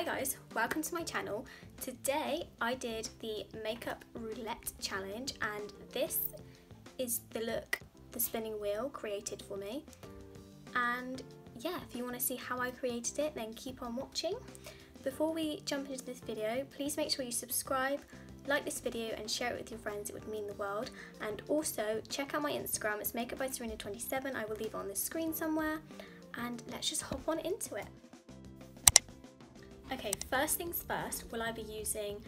Hi guys, welcome to my channel. Today I did the makeup roulette challenge and this is the look the spinning wheel created for me. And yeah, if you want to see how I created it then keep on watching. Before we jump into this video, please make sure you subscribe, like this video and share it with your friends, it would mean the world. And also check out my Instagram, it's makeup by Serena27, I will leave it on the screen somewhere. And let's just hop on into it. Okay, first things first, will I be using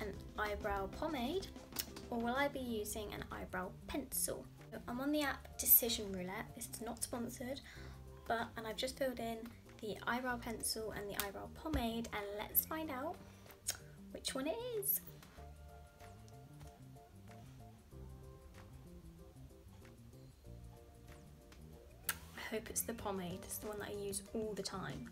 an eyebrow pomade or will I be using an eyebrow pencil? I'm on the app Decision Roulette, this is not sponsored, but, and I've just filled in the eyebrow pencil and the eyebrow pomade and let's find out which one it is. I hope it's the pomade, it's the one that I use all the time.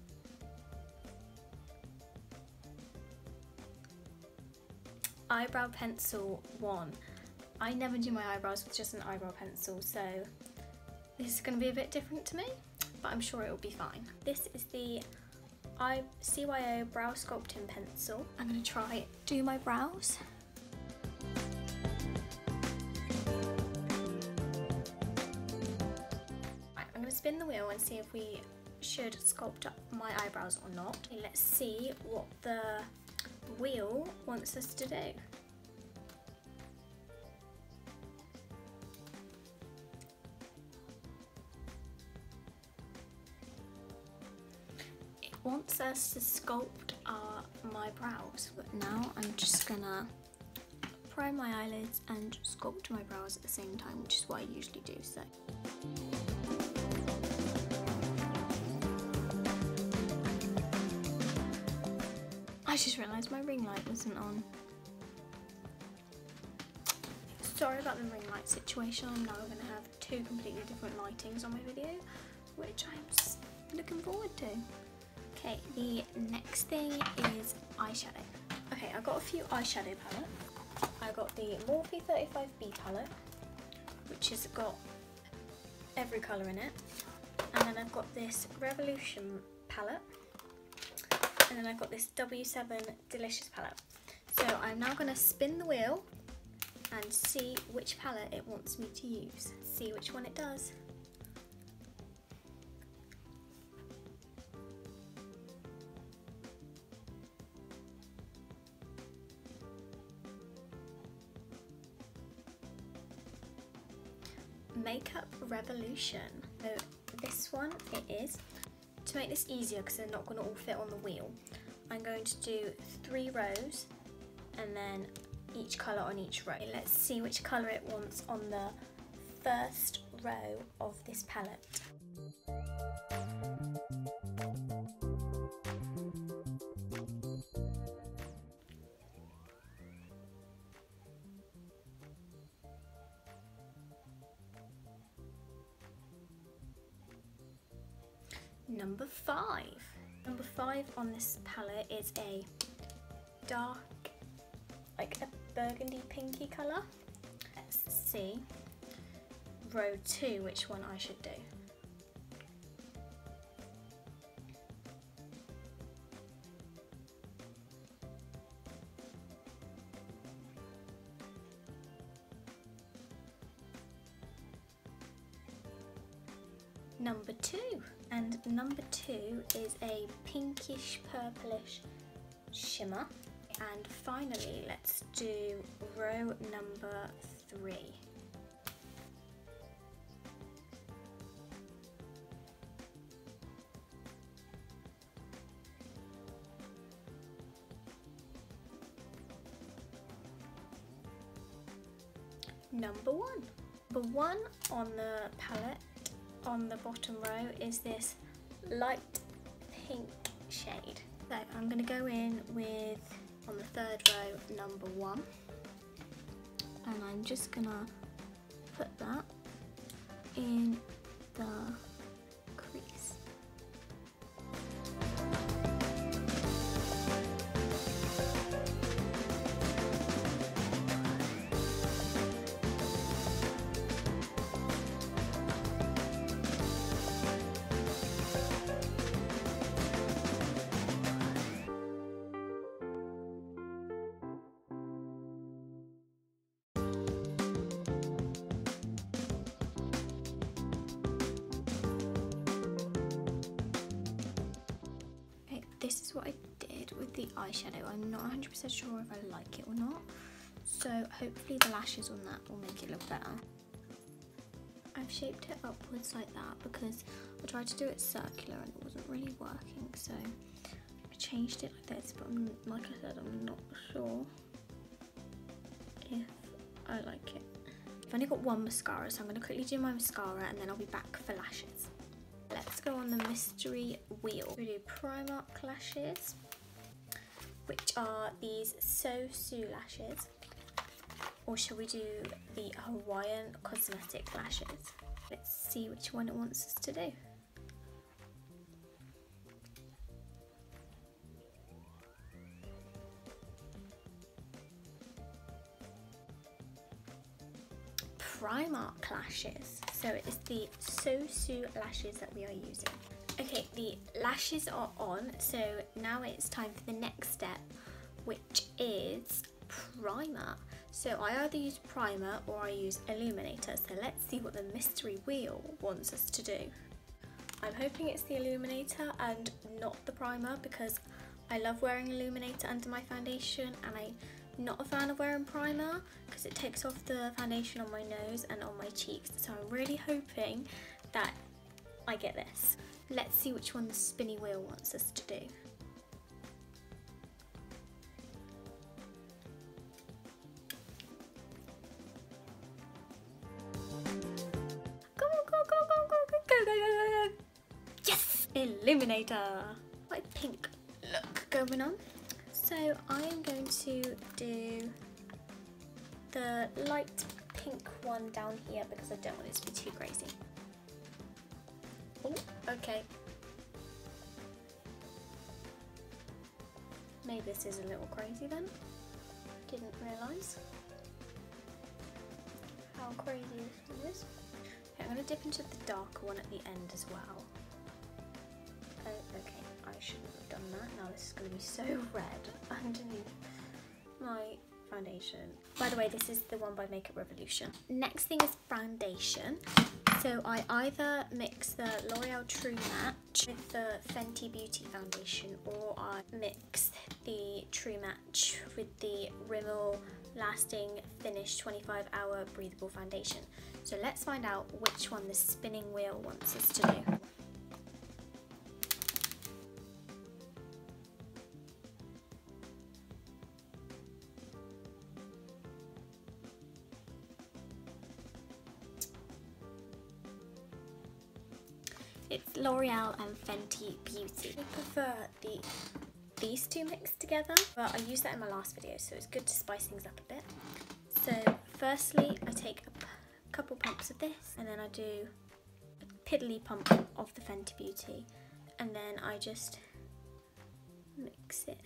Eyebrow pencil one. I never do my eyebrows with just an eyebrow pencil, so this is going to be a bit different to me, but I'm sure it will be fine. This is the I CYO Brow Sculpting Pencil. I'm going to try do my brows. Right, I'm going to spin the wheel and see if we should sculpt up my eyebrows or not. Okay, let's see what the wheel wants us to do. It wants us to sculpt our, my brows, but now I'm just gonna prime my eyelids and sculpt my brows at the same time, which is what I usually do. So. I just realised my ring light wasn't on. Sorry about the ring light situation, I'm now going to have two completely different lightings on my video, which I'm looking forward to. Okay, the next thing is eyeshadow. Okay, I got a few eyeshadow palettes. I got the Morphe 35B palette, which has got every colour in it. And then I've got this Revolution palette, and then I've got this W7 Delicious palette. So I'm now going to spin the wheel and see which palette it wants me to use. See which one it does. Makeup Revolution. So this one it is to make this easier, because they're not going to all fit on the wheel, I'm going to do three rows and then each colour on each row. Let's see which colour it wants on the first row of this palette. Five. Number five on this palette is a dark, like a burgundy pinky colour. Let's see row two which one I should do. Number two. And number two is a pinkish purplish shimmer. And finally, let's do row number three. Number one. Number one on the palette on the bottom row is this light pink shade. So I'm going to go in with, on the third row, number one. And I'm just going to put that in the is what I did with the eyeshadow. I'm not 100% sure if I like it or not. So hopefully the lashes on that will make it look better. I've shaped it upwards like that because I tried to do it circular and it wasn't really working. So I changed it like this, but I'm, like I said, I'm not sure if I like it. I've only got one mascara, so I'm going to quickly do my mascara and then I'll be back for lashes. Let's go on the mystery wheel. We do Primark lashes, which are these SoSu lashes. Or shall we do the Hawaiian Cosmetic lashes? Let's see which one it wants us to do. Primark lashes. So it's the SoSu lashes that we are using. Okay, the lashes are on, so now it's time for the next step, which is primer. So I either use primer or I use illuminator. So let's see what the mystery wheel wants us to do. I'm hoping it's the illuminator and not the primer because I love wearing illuminator under my foundation and I'm not a fan of wearing primer because it takes off the foundation on my nose and on my cheeks. So I'm really hoping that I get this. Let's see which one the spinny wheel wants us to do. Illuminator. Quite pink look going on. So I am going to do the light pink one down here because I don't want it to be too crazy. Okay. Maybe this is a little crazy then. Didn't realise how crazy this is. Okay, I'm going to dip into the darker one at the end as well. Oh, okay, shouldn't have done that. Now this is going to be so red underneath my foundation. By the way, this is the one by Makeup Revolution. Next thing is foundation. So I either mix the L'Oreal True Match with the Fenty Beauty foundation or I mix the True Match with the Rimmel Lasting Finish 25 Hour Breathable Foundation. So let's find out which one the spinning wheel wants us to do. L'Oreal and Fenty Beauty. I prefer the these two mixed together, but I used that in my last video, so it's good to spice things up a bit. So firstly, I take a couple pumps of this, and then I do a piddly pump of the Fenty Beauty, and then I just mix it.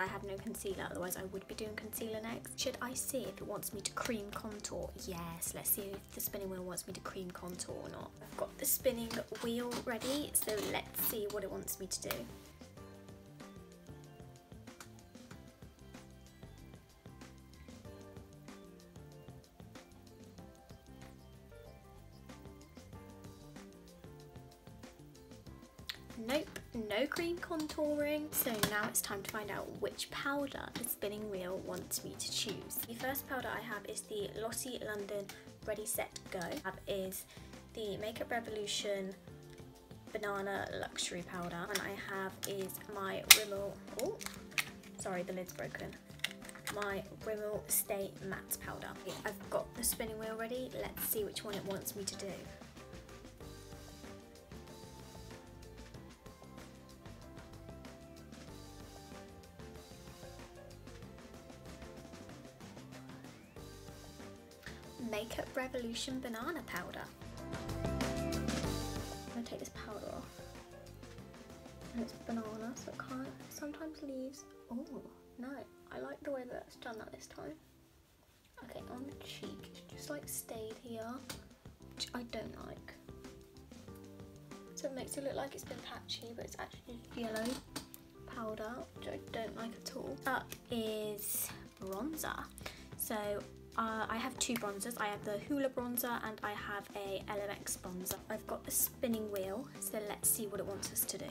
I have no concealer, otherwise I would be doing concealer next. Should I see if it wants me to cream contour? Yes, let's see if the spinning wheel wants me to cream contour or not. I've got the spinning wheel ready, so let's see what it wants me to do. Nope, no cream contouring. So now it's time to find out which powder the spinning wheel wants me to choose. The first powder I have is the Lottie London Ready Set Go. That is the Makeup Revolution Banana Luxury Powder. And I have is my Rimmel, oh, sorry the lid's broken. My Rimmel Stay Matte Powder. I've got the spinning wheel ready. Let's see which one it wants me to do. Revolution Banana Powder. I'm gonna take this powder off. And it's banana, so it can't, sometimes leaves. Oh, no, I like the way that it's done that this time. Okay, on the cheek, it just like stayed here, which I don't like. So it makes it look like it's been patchy, but it's actually yellow powder, which I don't like at all. Up is bronzer. So uh, I have two bronzers. I have the Hoola bronzer and I have a LMX bronzer. I've got the spinning wheel, so let's see what it wants us to do.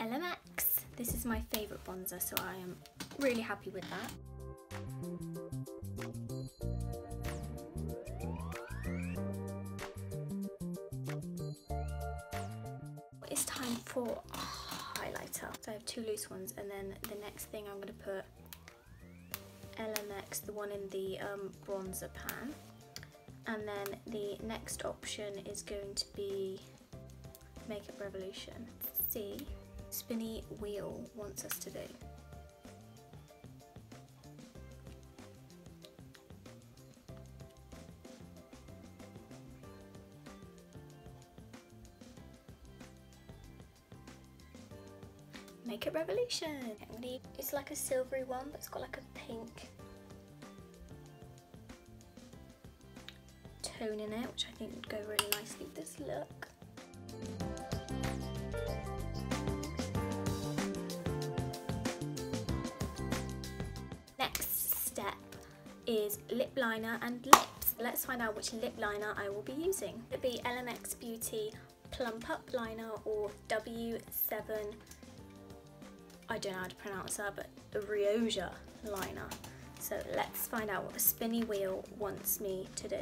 LMX. This is my favourite bronzer, so I am really happy with that. So I have two loose ones and then the next thing I'm going to put LMX, the one in the um, bronzer pan. And then the next option is going to be Makeup Revolution. Let's see spinny wheel wants us to do. Revolution. It's like a silvery one, but it's got like a pink tone in it, which I think would go really nicely with this look. Next step is lip liner and lips. Let's find out which lip liner I will be using. It'll be LMX Beauty Plump Up Liner or W7, I don't know how to pronounce that, but the Rioja liner. So let's find out what the spinny wheel wants me to do.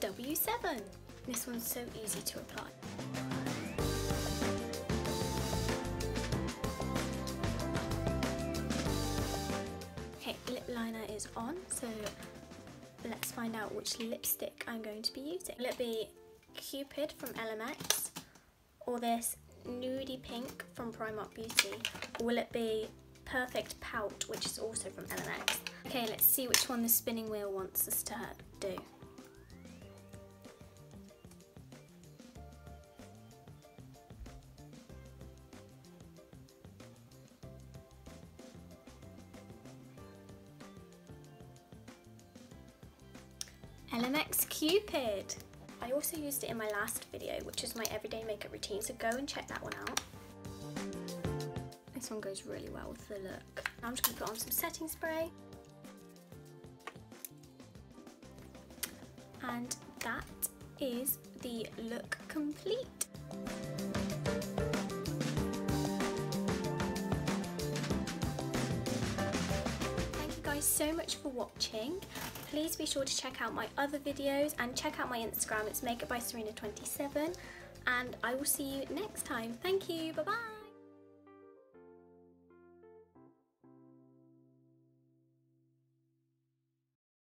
W7. This one's so easy to apply. Liner is on, so let's find out which lipstick I'm going to be using. Will it be Cupid from LMX or this nudie pink from Primark Beauty? Or will it be Perfect Pout, which is also from LMX? Okay, let's see which one the spinning wheel wants us to do. LMX Cupid. I also used it in my last video, which is my everyday makeup routine, so go and check that one out. This one goes really well with the look. Now I'm just going to put on some setting spray. And that is the look complete. Thank you guys so much for watching please be sure to check out my other videos and check out my Instagram. It's Makeup by Serena27 and I will see you next time. Thank you. Bye bye.